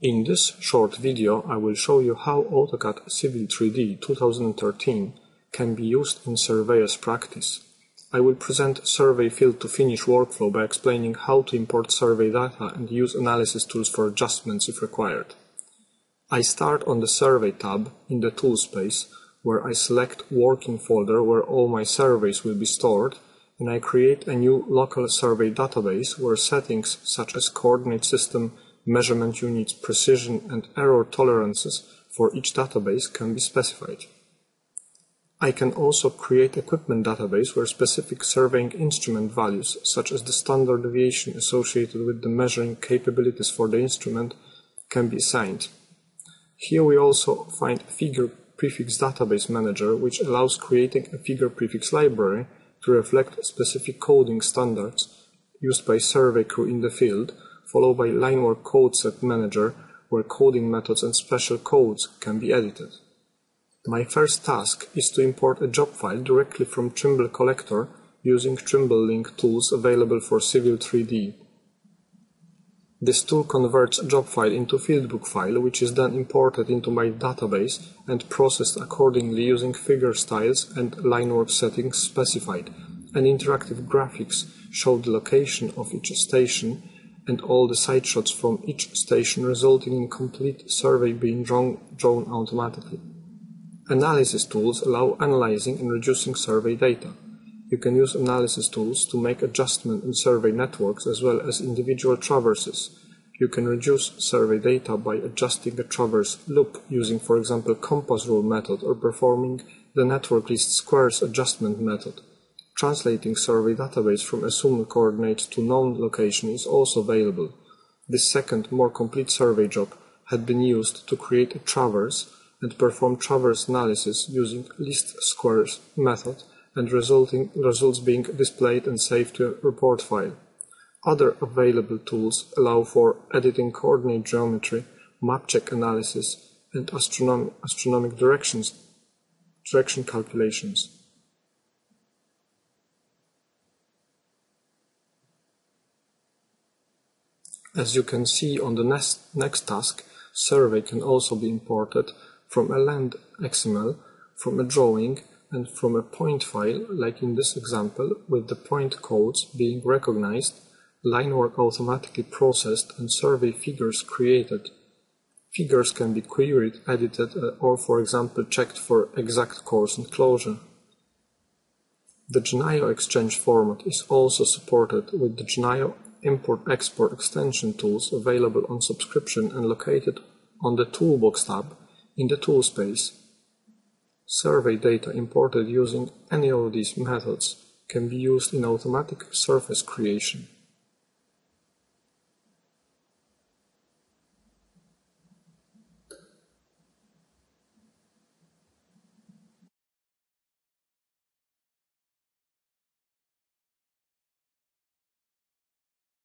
In this short video I will show you how AutoCAD Civil 3D 2013 can be used in surveyor's practice. I will present survey field to finish workflow by explaining how to import survey data and use analysis tools for adjustments if required. I start on the Survey tab in the tool space where I select Working folder where all my surveys will be stored and I create a new local survey database where settings such as coordinate system, measurement units, precision, and error tolerances for each database can be specified. I can also create equipment database where specific surveying instrument values, such as the standard deviation associated with the measuring capabilities for the instrument, can be assigned. Here we also find figure prefix database manager, which allows creating a figure prefix library to reflect specific coding standards used by survey crew in the field followed by Linework Code Set Manager, where coding methods and special codes can be edited. My first task is to import a job file directly from Trimble Collector using Trimble Link tools available for Civil 3D. This tool converts a job file into fieldbook file, which is then imported into my database and processed accordingly using figure styles and linework settings specified, and interactive graphics show the location of each station and all the side shots from each station resulting in complete survey being drawn, drawn automatically. Analysis tools allow analyzing and reducing survey data. You can use analysis tools to make adjustment in survey networks as well as individual traverses. You can reduce survey data by adjusting a traverse loop using for example compass rule method or performing the network least squares adjustment method. Translating survey database from assumed coordinates to known location is also available. This second, more complete survey job had been used to create a traverse and perform traverse analysis using least squares method and resulting results being displayed and saved to a report file. Other available tools allow for editing coordinate geometry, map check analysis, and astronom astronomic directions, direction calculations. As you can see on the next, next task, survey can also be imported from a land XML, from a drawing, and from a point file, like in this example, with the point codes being recognized, line work automatically processed, and survey figures created. Figures can be queried, edited, uh, or for example checked for exact course and closure. The Genio Exchange format is also supported with the Genio import-export extension tools available on subscription and located on the Toolbox tab in the Toolspace. Survey data imported using any of these methods can be used in automatic surface creation.